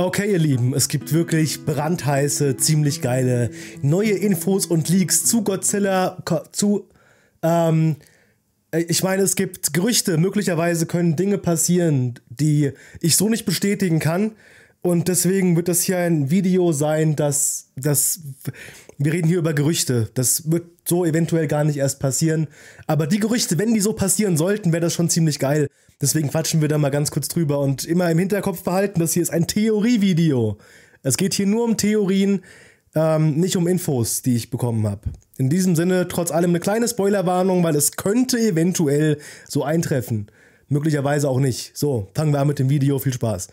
Okay, ihr Lieben, es gibt wirklich brandheiße, ziemlich geile neue Infos und Leaks zu Godzilla, zu, ähm, ich meine, es gibt Gerüchte, möglicherweise können Dinge passieren, die ich so nicht bestätigen kann. Und deswegen wird das hier ein Video sein, das, das, wir reden hier über Gerüchte. Das wird so eventuell gar nicht erst passieren. Aber die Gerüchte, wenn die so passieren sollten, wäre das schon ziemlich geil. Deswegen quatschen wir da mal ganz kurz drüber und immer im Hinterkopf behalten, das hier ist ein Theorievideo. Es geht hier nur um Theorien, ähm, nicht um Infos, die ich bekommen habe. In diesem Sinne, trotz allem eine kleine Spoilerwarnung, weil es könnte eventuell so eintreffen. Möglicherweise auch nicht. So, fangen wir an mit dem Video. Viel Spaß.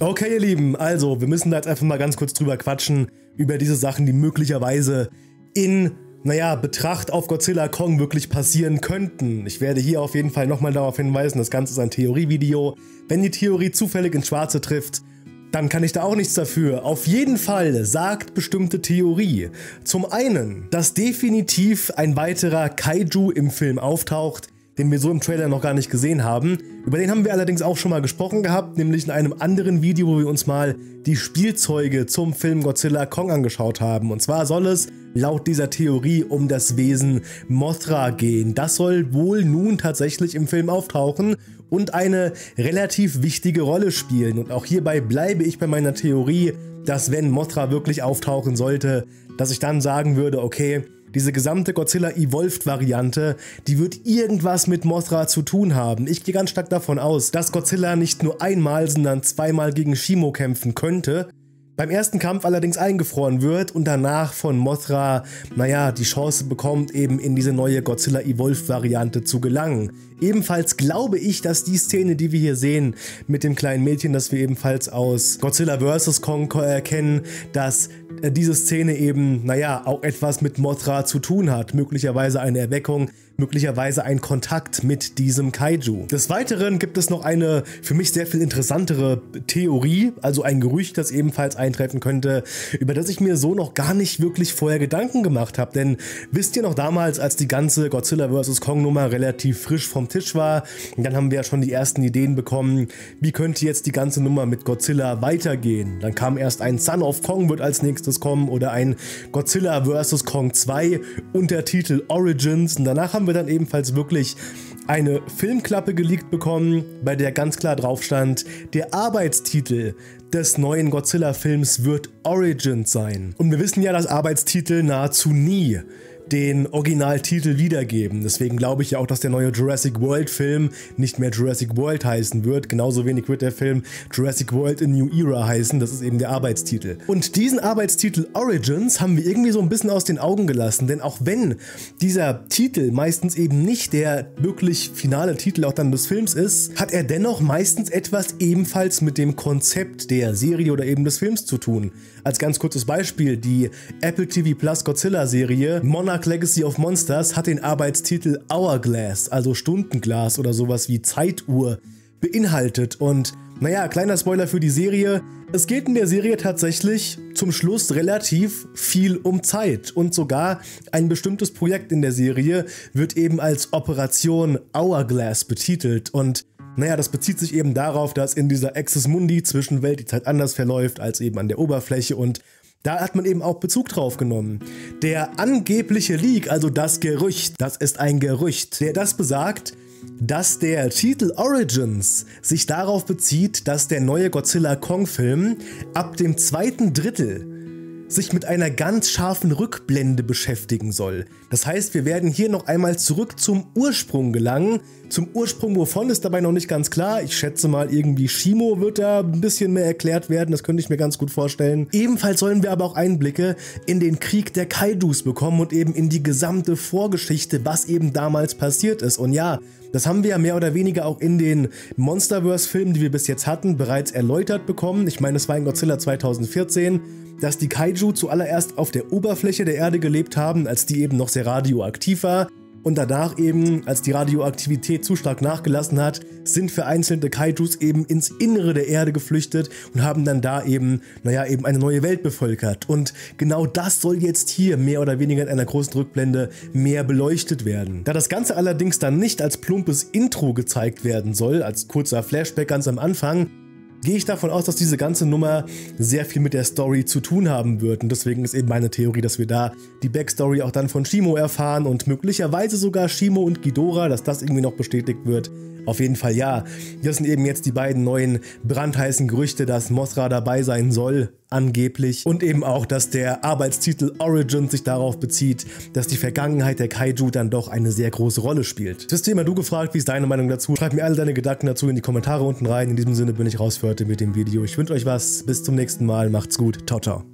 Okay, ihr Lieben, also wir müssen da jetzt einfach mal ganz kurz drüber quatschen, über diese Sachen, die möglicherweise in, naja, Betracht auf Godzilla Kong wirklich passieren könnten. Ich werde hier auf jeden Fall nochmal darauf hinweisen, das Ganze ist ein Theorievideo. Wenn die Theorie zufällig ins Schwarze trifft, dann kann ich da auch nichts dafür. Auf jeden Fall sagt bestimmte Theorie. Zum einen, dass definitiv ein weiterer Kaiju im Film auftaucht, den wir so im Trailer noch gar nicht gesehen haben. Über den haben wir allerdings auch schon mal gesprochen gehabt, nämlich in einem anderen Video, wo wir uns mal die Spielzeuge zum Film Godzilla Kong angeschaut haben. Und zwar soll es laut dieser Theorie um das Wesen Mothra gehen. Das soll wohl nun tatsächlich im Film auftauchen und eine relativ wichtige Rolle spielen. Und auch hierbei bleibe ich bei meiner Theorie, dass wenn Mothra wirklich auftauchen sollte, dass ich dann sagen würde, okay, diese gesamte Godzilla Evolved Variante, die wird irgendwas mit Mothra zu tun haben. Ich gehe ganz stark davon aus, dass Godzilla nicht nur einmal, sondern zweimal gegen Shimo kämpfen könnte beim ersten Kampf allerdings eingefroren wird und danach von Mothra, naja, die Chance bekommt, eben in diese neue Godzilla Evolve Variante zu gelangen. Ebenfalls glaube ich, dass die Szene, die wir hier sehen, mit dem kleinen Mädchen, das wir ebenfalls aus Godzilla vs. Kong äh, kennen, dass äh, diese Szene eben, naja, auch etwas mit Mothra zu tun hat. Möglicherweise eine Erweckung, möglicherweise ein Kontakt mit diesem Kaiju. Des Weiteren gibt es noch eine für mich sehr viel interessantere Theorie, also ein Gerücht, das ebenfalls eintreffen könnte, über das ich mir so noch gar nicht wirklich vorher Gedanken gemacht habe. Denn wisst ihr noch damals, als die ganze Godzilla vs. Kong Nummer relativ frisch vom Tisch war, dann haben wir ja schon die ersten Ideen bekommen, wie könnte jetzt die ganze Nummer mit Godzilla weitergehen. Dann kam erst ein Son of Kong wird als nächstes kommen oder ein Godzilla vs. Kong 2 unter Titel Origins und danach haben wir dann ebenfalls wirklich eine Filmklappe geleakt bekommen, bei der ganz klar drauf stand, der Arbeitstitel des neuen Godzilla-Films wird Origins sein. Und wir wissen ja, dass Arbeitstitel nahezu nie den Originaltitel wiedergeben. Deswegen glaube ich ja auch, dass der neue Jurassic World Film nicht mehr Jurassic World heißen wird. Genauso wenig wird der Film Jurassic World in New Era heißen. Das ist eben der Arbeitstitel. Und diesen Arbeitstitel Origins haben wir irgendwie so ein bisschen aus den Augen gelassen. Denn auch wenn dieser Titel meistens eben nicht der wirklich finale Titel auch dann des Films ist, hat er dennoch meistens etwas ebenfalls mit dem Konzept der Serie oder eben des Films zu tun. Als ganz kurzes Beispiel, die Apple TV Plus Godzilla Serie Monarch Monarch Legacy of Monsters hat den Arbeitstitel Hourglass, also Stundenglas oder sowas wie Zeituhr, beinhaltet. Und naja, kleiner Spoiler für die Serie. Es geht in der Serie tatsächlich zum Schluss relativ viel um Zeit und sogar ein bestimmtes Projekt in der Serie wird eben als Operation Hourglass betitelt und naja, das bezieht sich eben darauf, dass in dieser Axis Mundi Zwischenwelt die Zeit anders verläuft als eben an der Oberfläche und da hat man eben auch Bezug drauf genommen. Der angebliche Leak, also das Gerücht, das ist ein Gerücht, der das besagt, dass der Titel Origins sich darauf bezieht, dass der neue Godzilla Kong Film ab dem zweiten Drittel sich mit einer ganz scharfen Rückblende beschäftigen soll. Das heißt, wir werden hier noch einmal zurück zum Ursprung gelangen. Zum Ursprung wovon ist dabei noch nicht ganz klar. Ich schätze mal, irgendwie Shimo wird da ein bisschen mehr erklärt werden. Das könnte ich mir ganz gut vorstellen. Ebenfalls sollen wir aber auch Einblicke in den Krieg der Kaidus bekommen und eben in die gesamte Vorgeschichte, was eben damals passiert ist. Und ja, das haben wir ja mehr oder weniger auch in den Monsterverse-Filmen, die wir bis jetzt hatten, bereits erläutert bekommen. Ich meine, es war in Godzilla 2014 dass die Kaiju zuallererst auf der Oberfläche der Erde gelebt haben, als die eben noch sehr radioaktiv war. Und danach eben, als die Radioaktivität zu stark nachgelassen hat, sind vereinzelte Kaijus eben ins Innere der Erde geflüchtet und haben dann da eben, naja, eben eine neue Welt bevölkert. Und genau das soll jetzt hier mehr oder weniger in einer großen Rückblende mehr beleuchtet werden. Da das Ganze allerdings dann nicht als plumpes Intro gezeigt werden soll, als kurzer Flashback ganz am Anfang, gehe ich davon aus, dass diese ganze Nummer sehr viel mit der Story zu tun haben wird. Und deswegen ist eben meine Theorie, dass wir da die Backstory auch dann von Shimo erfahren und möglicherweise sogar Shimo und Ghidorah, dass das irgendwie noch bestätigt wird. Auf jeden Fall ja. Das sind eben jetzt die beiden neuen brandheißen Gerüchte, dass Mothra dabei sein soll, angeblich. Und eben auch, dass der Arbeitstitel Origin sich darauf bezieht, dass die Vergangenheit der Kaiju dann doch eine sehr große Rolle spielt. Das Thema du gefragt, wie ist deine Meinung dazu? Schreib mir alle deine Gedanken dazu in die Kommentare unten rein. In diesem Sinne bin ich raus für heute mit dem Video. Ich wünsche euch was. Bis zum nächsten Mal. Macht's gut. Ciao, ciao.